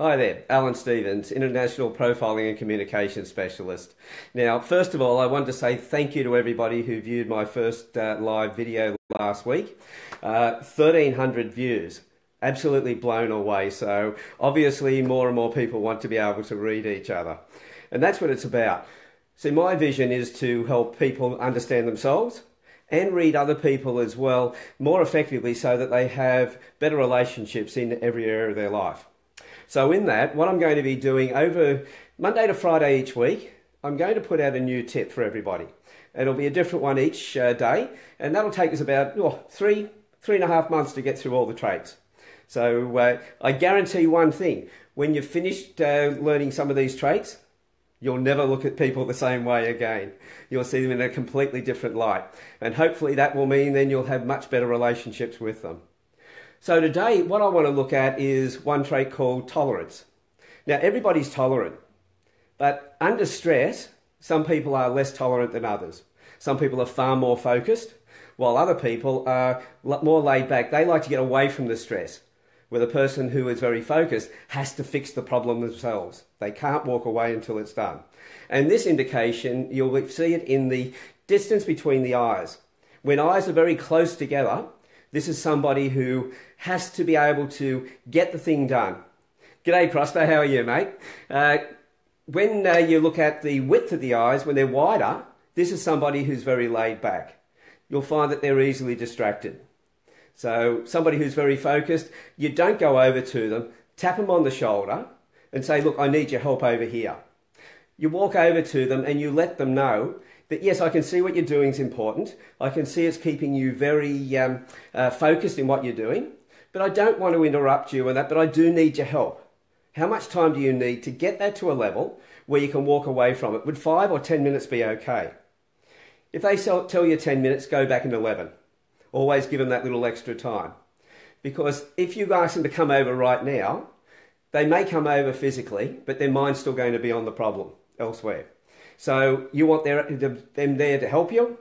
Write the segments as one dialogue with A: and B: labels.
A: Hi there, Alan Stevens, International Profiling and Communication Specialist. Now, first of all, I want to say thank you to everybody who viewed my first uh, live video last week. Uh, 1,300 views. Absolutely blown away. So, obviously, more and more people want to be able to read each other. And that's what it's about. See, my vision is to help people understand themselves and read other people as well more effectively so that they have better relationships in every area of their life. So, in that, what I'm going to be doing over Monday to Friday each week, I'm going to put out a new tip for everybody. It'll be a different one each uh, day, and that'll take us about oh, three, three and a half months to get through all the traits. So, uh, I guarantee one thing when you've finished uh, learning some of these traits, You'll never look at people the same way again. You'll see them in a completely different light. And hopefully that will mean then you'll have much better relationships with them. So today, what I want to look at is one trait called tolerance. Now, everybody's tolerant, but under stress, some people are less tolerant than others. Some people are far more focused, while other people are more laid back. They like to get away from the stress, where the person who is very focused has to fix the problem themselves. They can't walk away until it's done. And this indication, you'll see it in the distance between the eyes. When eyes are very close together, this is somebody who has to be able to get the thing done. G'day, Prosper. How are you, mate? Uh, when uh, you look at the width of the eyes, when they're wider, this is somebody who's very laid back. You'll find that they're easily distracted. So, somebody who's very focused, you don't go over to them, tap them on the shoulder, and say, Look, I need your help over here. You walk over to them and you let them know that yes, I can see what you're doing is important. I can see it's keeping you very um, uh, focused in what you're doing, but I don't want to interrupt you and that, but I do need your help. How much time do you need to get that to a level where you can walk away from it? Would five or ten minutes be okay? If they tell you 10 minutes, go back in 11. Always give them that little extra time. Because if you ask them to come over right now, they may come over physically, but their mind's still going to be on the problem elsewhere. So you want their, them there to help you,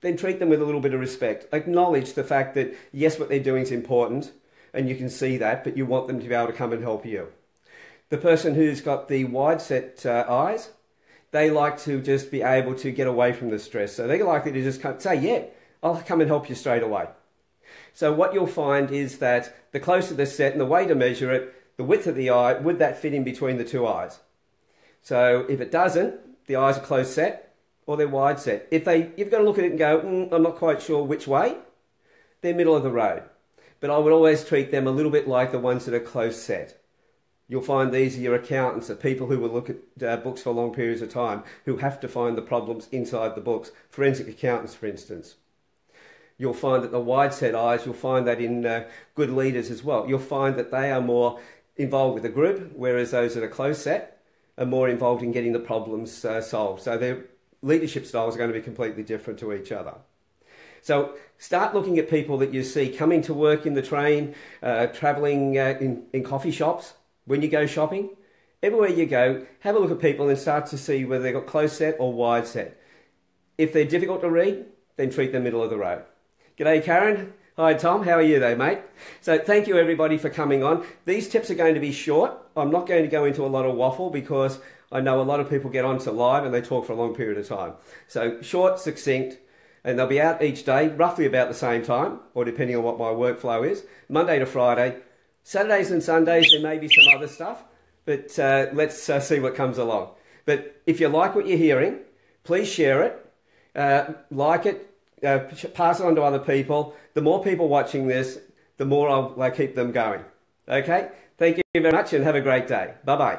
A: then treat them with a little bit of respect. Acknowledge the fact that yes, what they're doing is important, and you can see that, but you want them to be able to come and help you. The person who's got the wide set uh, eyes, they like to just be able to get away from the stress. So they're likely to just come, say, yeah, I'll come and help you straight away. So what you'll find is that the closer the set and the way to measure it, the width of the eye, would that fit in between the two eyes? So if it doesn't, the eyes are closed set or they're wide set. If they, you've got to look at it and go, mm, I'm not quite sure which way, they're middle of the road. But I would always treat them a little bit like the ones that are close set. You'll find these are your accountants, the people who will look at uh, books for long periods of time, who have to find the problems inside the books. Forensic accountants, for instance. You'll find that the wide set eyes, you'll find that in uh, good leaders as well. You'll find that they are more involved with the group, whereas those that are close set are more involved in getting the problems uh, solved. So their leadership styles are going to be completely different to each other. So start looking at people that you see coming to work in the train, uh, travelling uh, in, in coffee shops, when you go shopping. Everywhere you go, have a look at people and start to see whether they've got close set or wide set. If they're difficult to read, then treat them middle of the road. G'day, Karen. Hi, Tom. How are you, though, mate? So, thank you everybody for coming on. These tips are going to be short. I'm not going to go into a lot of waffle because I know a lot of people get onto live and they talk for a long period of time. So, short, succinct, and they'll be out each day, roughly about the same time, or depending on what my workflow is, Monday to Friday. Saturdays and Sundays, there may be some other stuff, but uh, let's uh, see what comes along. But if you like what you're hearing, please share it, uh, like it, uh, pass it on to other people. The more people watching this, the more I'll, I'll keep them going. Okay? Thank you very much and have a great day. Bye bye.